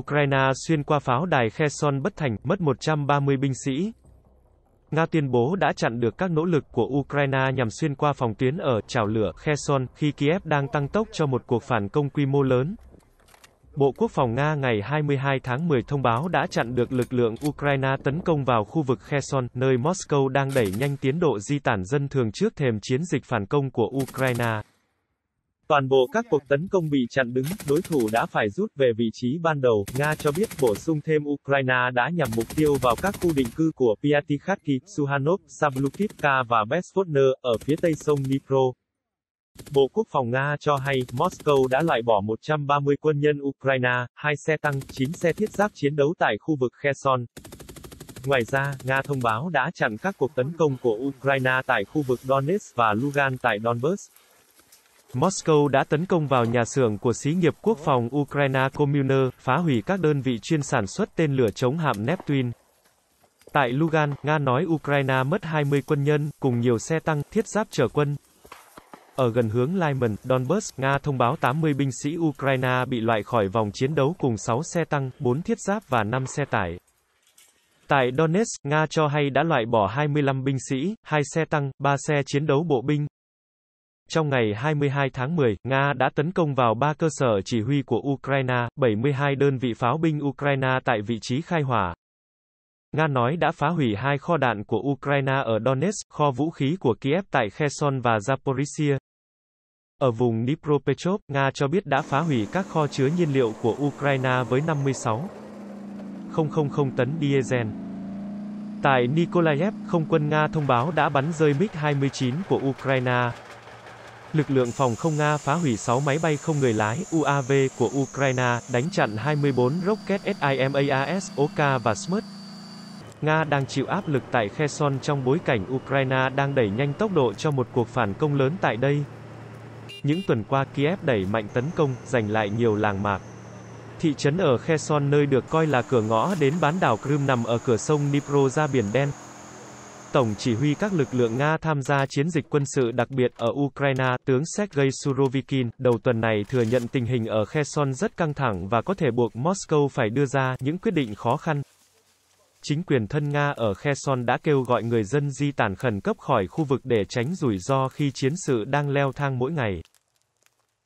Ukraine xuyên qua pháo đài Kherson bất thành, mất 130 binh sĩ. Nga tuyên bố đã chặn được các nỗ lực của Ukraine nhằm xuyên qua phòng tuyến ở chảo lửa Kherson khi Kiev đang tăng tốc cho một cuộc phản công quy mô lớn. Bộ Quốc phòng Nga ngày 22 tháng 10 thông báo đã chặn được lực lượng Ukraine tấn công vào khu vực Kherson, nơi Moscow đang đẩy nhanh tiến độ di tản dân thường trước thềm chiến dịch phản công của Ukraine. Toàn bộ các cuộc tấn công bị chặn đứng, đối thủ đã phải rút về vị trí ban đầu. Nga cho biết bổ sung thêm Ukraine đã nhằm mục tiêu vào các khu định cư của Piatikhatki, Suhanov, Sablukivka và Besvodner, ở phía tây sông Dnipro. Bộ Quốc phòng Nga cho hay, Moscow đã loại bỏ 130 quân nhân Ukraine, 2 xe tăng, 9 xe thiết giáp chiến đấu tại khu vực Kherson. Ngoài ra, Nga thông báo đã chặn các cuộc tấn công của Ukraine tại khu vực Donetsk và Lugan tại Donbass. Moscow đã tấn công vào nhà xưởng của xí nghiệp quốc phòng Ukraine Kommuner, phá hủy các đơn vị chuyên sản xuất tên lửa chống hạm Neptune. Tại Lugan, Nga nói Ukraine mất 20 quân nhân, cùng nhiều xe tăng, thiết giáp chở quân. Ở gần hướng Lyman, Donbass, Nga thông báo 80 binh sĩ Ukraine bị loại khỏi vòng chiến đấu cùng 6 xe tăng, 4 thiết giáp và 5 xe tải. Tại Donetsk, Nga cho hay đã loại bỏ 25 binh sĩ, 2 xe tăng, 3 xe chiến đấu bộ binh, trong ngày 22 tháng 10, Nga đã tấn công vào ba cơ sở chỉ huy của Ukraine, 72 đơn vị pháo binh Ukraine tại vị trí khai hỏa. Nga nói đã phá hủy hai kho đạn của Ukraine ở Donetsk, kho vũ khí của Kiev tại Kherson và Zaporizhia. Ở vùng Dnipropetrovsk, Nga cho biết đã phá hủy các kho chứa nhiên liệu của Ukraine với 56,000 tấn diesel. Tại Nikolaev, không quân Nga thông báo đã bắn rơi MiG-29 của Ukraine. Lực lượng phòng không Nga phá hủy 6 máy bay không người lái UAV của Ukraine, đánh chặn 24 rocket SIMAS, OK và Smut. Nga đang chịu áp lực tại Kherson trong bối cảnh Ukraine đang đẩy nhanh tốc độ cho một cuộc phản công lớn tại đây. Những tuần qua Kiev đẩy mạnh tấn công, giành lại nhiều làng mạc. Thị trấn ở Kherson nơi được coi là cửa ngõ đến bán đảo Crimea nằm ở cửa sông Dnipro ra Biển Đen, Tổng chỉ huy các lực lượng Nga tham gia chiến dịch quân sự đặc biệt ở Ukraine, tướng Sergei Surovikin, đầu tuần này thừa nhận tình hình ở Kherson rất căng thẳng và có thể buộc Moscow phải đưa ra những quyết định khó khăn. Chính quyền thân Nga ở Kherson đã kêu gọi người dân di tản khẩn cấp khỏi khu vực để tránh rủi ro khi chiến sự đang leo thang mỗi ngày.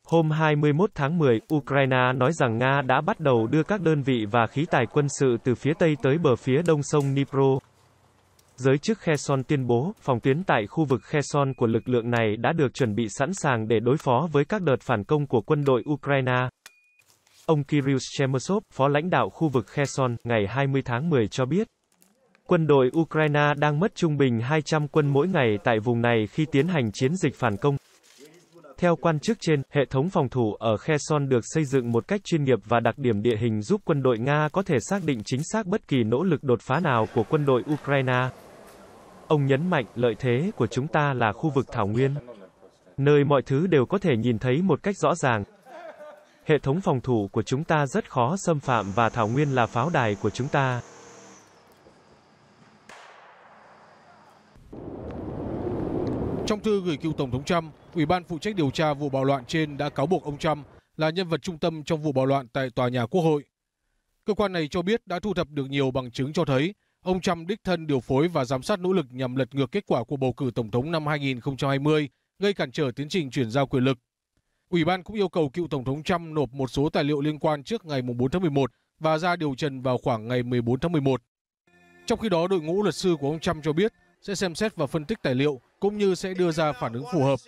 Hôm 21 tháng 10, Ukraine nói rằng Nga đã bắt đầu đưa các đơn vị và khí tài quân sự từ phía Tây tới bờ phía đông sông Dnipro. Giới chức Kherson tuyên bố, phòng tuyến tại khu vực Kherson của lực lượng này đã được chuẩn bị sẵn sàng để đối phó với các đợt phản công của quân đội Ukraine. Ông Kirill Chemosov, phó lãnh đạo khu vực Kherson, ngày 20 tháng 10 cho biết, quân đội Ukraine đang mất trung bình 200 quân mỗi ngày tại vùng này khi tiến hành chiến dịch phản công. Theo quan chức trên, hệ thống phòng thủ ở Kherson được xây dựng một cách chuyên nghiệp và đặc điểm địa hình giúp quân đội Nga có thể xác định chính xác bất kỳ nỗ lực đột phá nào của quân đội Ukraine. Ông nhấn mạnh, lợi thế của chúng ta là khu vực thảo nguyên, nơi mọi thứ đều có thể nhìn thấy một cách rõ ràng. Hệ thống phòng thủ của chúng ta rất khó xâm phạm và thảo nguyên là pháo đài của chúng ta. Trong thư gửi cựu Tổng thống Trump, Ủy ban phụ trách điều tra vụ bạo loạn trên đã cáo buộc ông Trump là nhân vật trung tâm trong vụ bạo loạn tại tòa nhà Quốc hội. Cơ quan này cho biết đã thu thập được nhiều bằng chứng cho thấy ông Trump đích thân điều phối và giám sát nỗ lực nhằm lật ngược kết quả của bầu cử tổng thống năm 2020, gây cản trở tiến trình chuyển giao quyền lực. Ủy ban cũng yêu cầu cựu tổng thống Trump nộp một số tài liệu liên quan trước ngày 4 tháng 11 và ra điều trần vào khoảng ngày 14 tháng 11. Trong khi đó, đội ngũ luật sư của ông Trump cho biết sẽ xem xét và phân tích tài liệu cũng như sẽ đưa ra phản ứng phù hợp.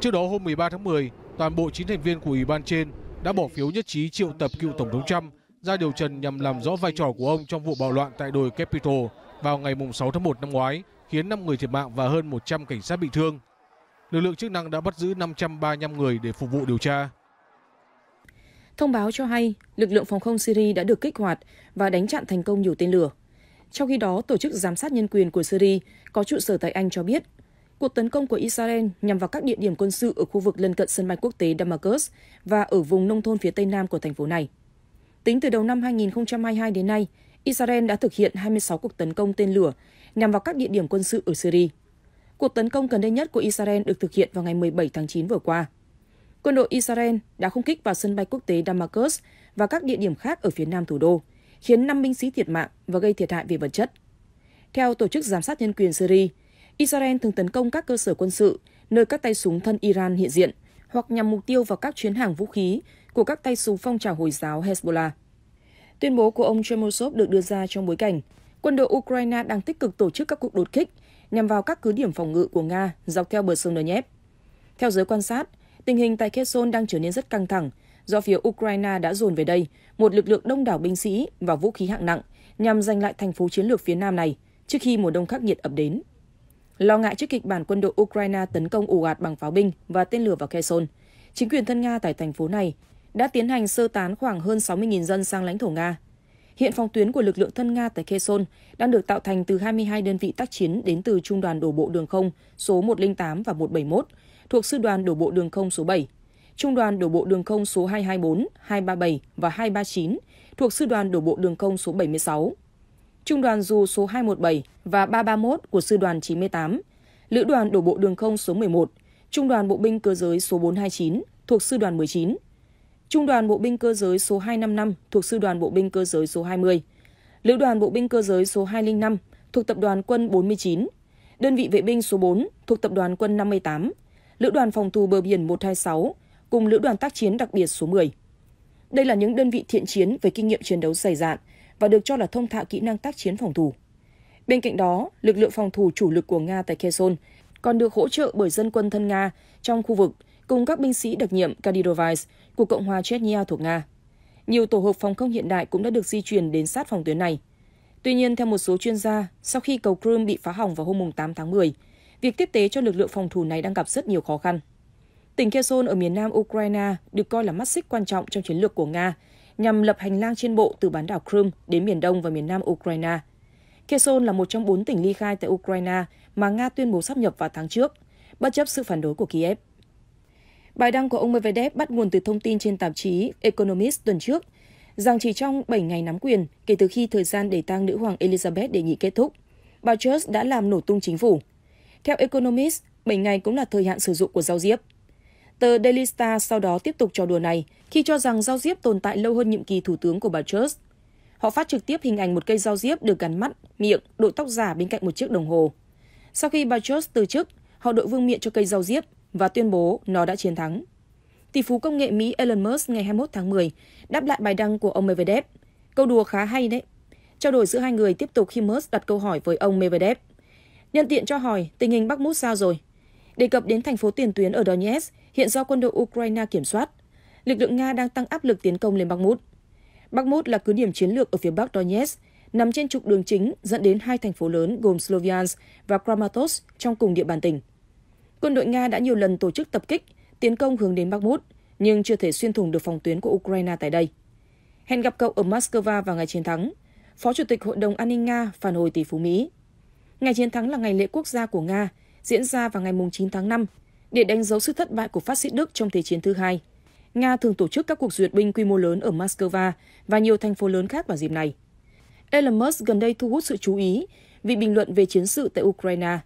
Trước đó hôm 13 tháng 10, toàn bộ 9 thành viên của ủy ban trên đã bỏ phiếu nhất trí triệu tập cựu Tổng thống Trump ra điều trần nhằm làm rõ vai trò của ông trong vụ bạo loạn tại đồi Capitol vào ngày 6 tháng 1 năm ngoái, khiến 5 người thiệt mạng và hơn 100 cảnh sát bị thương. Lực lượng chức năng đã bắt giữ 535 người để phục vụ điều tra. Thông báo cho hay, lực lượng phòng không Syria đã được kích hoạt và đánh chặn thành công nhiều tên lửa. Trong khi đó, Tổ chức Giám sát Nhân quyền của Syria có trụ sở tại Anh cho biết, cuộc tấn công của Israel nhằm vào các địa điểm quân sự ở khu vực lân cận sân bay quốc tế Damascus và ở vùng nông thôn phía tây nam của thành phố này. Tính từ đầu năm 2022 đến nay, Israel đã thực hiện 26 cuộc tấn công tên lửa nhằm vào các địa điểm quân sự ở Syria. Cuộc tấn công gần đây nhất của Israel được thực hiện vào ngày 17 tháng 9 vừa qua. quân đội Israel đã không kích vào sân bay quốc tế Damascus và các địa điểm khác ở phía nam thủ đô, khiến 5 binh sĩ thiệt mạng và gây thiệt hại về vật chất. Theo Tổ chức Giám sát Nhân quyền Syria, Israel thường tấn công các cơ sở quân sự nơi các tay súng thân Iran hiện diện hoặc nhằm mục tiêu vào các chuyến hàng vũ khí của các tay súng phong trào Hồi giáo Hezbollah. Tuyên bố của ông Chemosov được đưa ra trong bối cảnh quân đội Ukraine đang tích cực tổ chức các cuộc đột kích nhằm vào các cứ điểm phòng ngự của Nga dọc theo bờ sông Donetsk. Theo giới quan sát, tình hình tại Kherson đang trở nên rất căng thẳng do phía Ukraine đã dồn về đây một lực lượng đông đảo binh sĩ và vũ khí hạng nặng nhằm giành lại thành phố chiến lược phía nam này trước khi mùa đông khắc nghiệt ập đến. Lo ngại trước kịch bản quân đội Ukraine tấn công ồ ạt bằng pháo binh và tên lửa vào Kherson, chính quyền thân Nga tại thành phố này đã tiến hành sơ tán khoảng hơn 60.000 dân sang lãnh thổ Nga. Hiện phòng tuyến của lực lượng thân Nga tại Kherson đang được tạo thành từ 22 đơn vị tác chiến đến từ Trung đoàn đổ bộ đường không số 108 và 171 thuộc Sư đoàn đổ bộ đường không số 7, Trung đoàn đổ bộ đường không số 224, 237 và 239 thuộc Sư đoàn đổ bộ đường không số 76, Trung đoàn dù số 217 và 331 của Sư đoàn 98, Lữ đoàn đổ bộ đường không số 11, Trung đoàn bộ binh cơ giới số 429 thuộc Sư đoàn 19, Trung đoàn bộ binh cơ giới số 255 thuộc Sư đoàn bộ binh cơ giới số 20, Lữ đoàn bộ binh cơ giới số 205 thuộc Tập đoàn Quân 49, đơn vị vệ binh số 4 thuộc Tập đoàn Quân 58, Lữ đoàn phòng thủ bờ biển 126 cùng Lữ đoàn tác chiến đặc biệt số 10. Đây là những đơn vị thiện chiến với kinh nghiệm chiến đấu dày dạn và được cho là thông thạo kỹ năng tác chiến phòng thủ. Bên cạnh đó, lực lượng phòng thủ chủ lực của Nga tại Kherson còn được hỗ trợ bởi dân quân thân Nga trong khu vực cùng các binh sĩ đặc nhiệm Kadyrovice của Cộng hòa Chechnya thuộc Nga. Nhiều tổ hợp phòng không hiện đại cũng đã được di chuyển đến sát phòng tuyến này. Tuy nhiên, theo một số chuyên gia, sau khi cầu Crimea bị phá hỏng vào hôm 8 tháng 10, việc tiếp tế cho lực lượng phòng thủ này đang gặp rất nhiều khó khăn. Tỉnh Kherson ở miền nam Ukraine được coi là mắt xích quan trọng trong chiến lược của Nga nhằm lập hành lang trên bộ từ bán đảo Crimea đến miền đông và miền nam Ukraine. Kherson là một trong bốn tỉnh ly khai tại Ukraine mà Nga tuyên bố sắp nhập vào tháng trước, bất chấp sự phản đối của Kiev. Bài đăng của ông Medvedev bắt nguồn từ thông tin trên tạp chí Economist tuần trước rằng chỉ trong 7 ngày nắm quyền kể từ khi thời gian để tang nữ hoàng Elizabeth đề nghị kết thúc, bà Truss đã làm nổ tung chính phủ. Theo Economist, 7 ngày cũng là thời hạn sử dụng của rau diếp. Tờ Daily Star sau đó tiếp tục trò đùa này khi cho rằng rau diếp tồn tại lâu hơn nhiệm kỳ thủ tướng của bà Truss. Họ phát trực tiếp hình ảnh một cây rau diếp được gắn mắt, miệng, đội tóc giả bên cạnh một chiếc đồng hồ. Sau khi bà Truss từ chức, họ đội vương miện cho cây rau diếp và tuyên bố nó đã chiến thắng. Tỷ phú công nghệ Mỹ Elon Musk ngày 21 tháng 10 đáp lại bài đăng của ông Medvedev. Câu đùa khá hay đấy. Trao đổi giữa hai người tiếp tục khi Musk đặt câu hỏi với ông Medvedev. Nhân tiện cho hỏi tình hình Bắc Mút sao rồi? Đề cập đến thành phố tiền tuyến ở Donetsk, hiện do quân đội Ukraine kiểm soát. Lực lượng Nga đang tăng áp lực tiến công lên Bắc Mút. Bắc Mút là cứ điểm chiến lược ở phía bắc Donetsk, nằm trên trục đường chính dẫn đến hai thành phố lớn gồm Sloviansk và Kramatorsk trong cùng địa bàn tỉnh. Quân đội Nga đã nhiều lần tổ chức tập kích, tiến công hướng đến Bakhmut, nhưng chưa thể xuyên thủng được phòng tuyến của Ukraine tại đây. Hẹn gặp cậu ở Moscow vào ngày chiến thắng, Phó Chủ tịch Hội đồng An ninh Nga phản hồi tỷ phú Mỹ. Ngày chiến thắng là ngày lễ quốc gia của Nga, diễn ra vào ngày 9 tháng 5, để đánh dấu sự thất bại của phát xít Đức trong Thế chiến thứ hai. Nga thường tổ chức các cuộc duyệt binh quy mô lớn ở Moscow và nhiều thành phố lớn khác vào dịp này. Elon Musk gần đây thu hút sự chú ý vì bình luận về chiến sự tại Ukraine.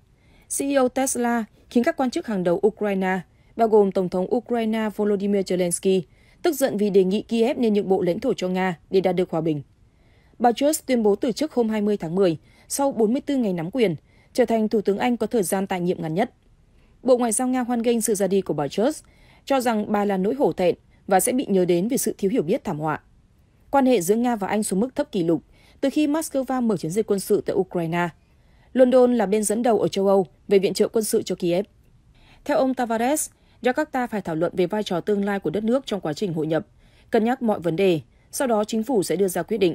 CEO Tesla khiến các quan chức hàng đầu Ukraine, bao gồm Tổng thống Ukraine Volodymyr Zelensky, tức giận vì đề nghị Kiev nên nhượng bộ lãnh thổ cho Nga để đạt được hòa bình. Bà Truss tuyên bố từ chức hôm 20 tháng 10, sau 44 ngày nắm quyền, trở thành Thủ tướng Anh có thời gian tại nhiệm ngắn nhất. Bộ Ngoại giao Nga hoan nghênh sự ra đi của bà Truss, cho rằng bà là nỗi hổ thẹn và sẽ bị nhớ đến vì sự thiếu hiểu biết thảm họa. Quan hệ giữa Nga và Anh xuống mức thấp kỷ lục từ khi Moscow mở chiến dịch quân sự tại Ukraine. London là bên dẫn đầu ở châu Âu về viện trợ quân sự cho Kiev. Theo ông Tavares, Jakarta phải thảo luận về vai trò tương lai của đất nước trong quá trình hội nhập, cân nhắc mọi vấn đề, sau đó chính phủ sẽ đưa ra quyết định.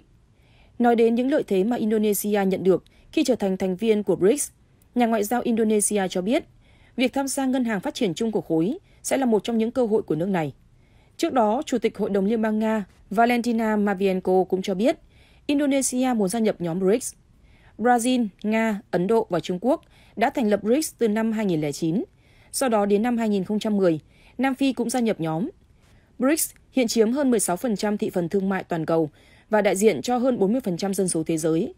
Nói đến những lợi thế mà Indonesia nhận được khi trở thành thành viên của BRICS, nhà ngoại giao Indonesia cho biết, việc tham gia ngân hàng phát triển chung của khối sẽ là một trong những cơ hội của nước này. Trước đó, Chủ tịch Hội đồng Liên bang Nga Valentina Matvienko cũng cho biết Indonesia muốn gia nhập nhóm BRICS. Brazil, Nga, Ấn Độ và Trung Quốc đã thành lập BRICS từ năm 2009. Sau đó đến năm 2010, Nam Phi cũng gia nhập nhóm. BRICS hiện chiếm hơn 16% thị phần thương mại toàn cầu và đại diện cho hơn 40% dân số thế giới.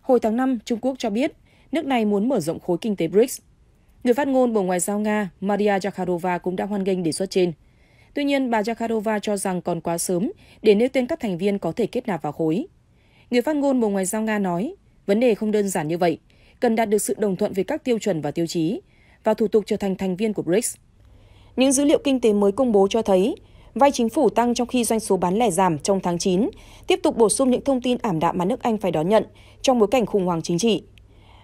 Hồi tháng 5, Trung Quốc cho biết nước này muốn mở rộng khối kinh tế BRICS. Người phát ngôn Bộ Ngoại giao Nga Maria Zakharova cũng đã hoan nghênh đề xuất trên. Tuy nhiên, bà Zakharova cho rằng còn quá sớm để nêu tên các thành viên có thể kết nạp vào khối. Người phát ngôn Bộ Ngoại giao Nga nói, vấn đề không đơn giản như vậy, cần đạt được sự đồng thuận về các tiêu chuẩn và tiêu chí, và thủ tục trở thành thành viên của BRICS. Những dữ liệu kinh tế mới công bố cho thấy, vay chính phủ tăng trong khi doanh số bán lẻ giảm trong tháng 9, tiếp tục bổ sung những thông tin ảm đạm mà nước Anh phải đón nhận trong bối cảnh khủng hoảng chính trị.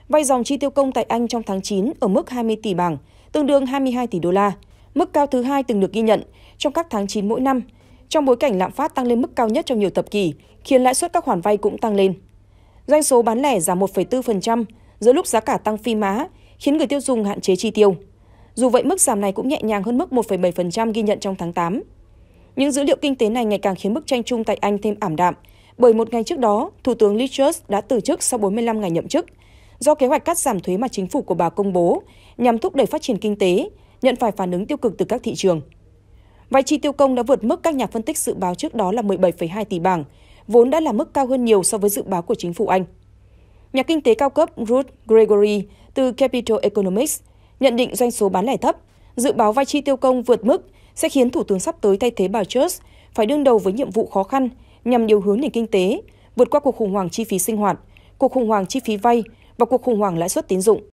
Vay dòng chi tiêu công tại Anh trong tháng 9 ở mức 20 tỷ bảng, tương đương 22 tỷ đô la, mức cao thứ hai từng được ghi nhận trong các tháng 9 mỗi năm, trong bối cảnh lạm phát tăng lên mức cao nhất trong nhiều thập kỷ, khiến lãi suất các khoản vay cũng tăng lên. Doanh số bán lẻ giảm 1,4% giữa lúc giá cả tăng phi mã, khiến người tiêu dùng hạn chế chi tiêu. Dù vậy, mức giảm này cũng nhẹ nhàng hơn mức 1,7% ghi nhận trong tháng 8. Những dữ liệu kinh tế này ngày càng khiến bức tranh chung tại Anh thêm ảm đạm, bởi một ngày trước đó, Thủ tướng Liz Truss đã từ chức sau 45 ngày nhậm chức, do kế hoạch cắt giảm thuế mà chính phủ của bà công bố nhằm thúc đẩy phát triển kinh tế, nhận phải phản ứng tiêu cực từ các thị trường. Vay chi tiêu công đã vượt mức các nhà phân tích dự báo trước đó là 17,2 tỷ bảng, vốn đã là mức cao hơn nhiều so với dự báo của chính phủ Anh. Nhà kinh tế cao cấp Ruth Gregory từ Capital Economics nhận định doanh số bán lẻ thấp, dự báo vai chi tiêu công vượt mức sẽ khiến Thủ tướng sắp tới thay thế bà Truss phải đương đầu với nhiệm vụ khó khăn nhằm điều hướng nền kinh tế, vượt qua cuộc khủng hoảng chi phí sinh hoạt, cuộc khủng hoảng chi phí vay và cuộc khủng hoảng lãi suất tín dụng.